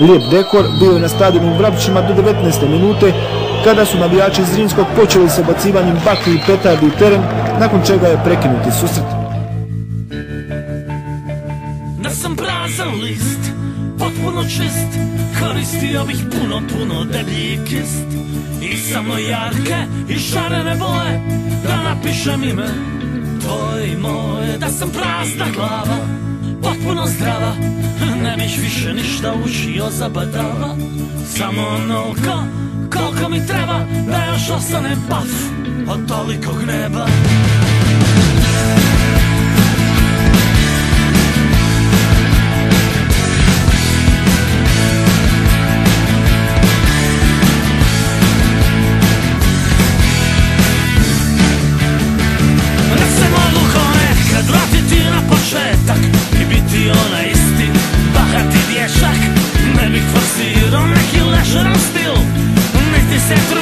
Lijep dekor bio je na stadionu u Vrapćima do 19. minute kada su navijači Zrinskog počeli sa bacivanjem bakli i petardi u teren, nakon čega je prekinuti susret. Da sam prazna glava, Bih više ništa učio zabadava Samo onoliko koliko mi treba Da još ostane paf od tolikog neba pressure I'm still 97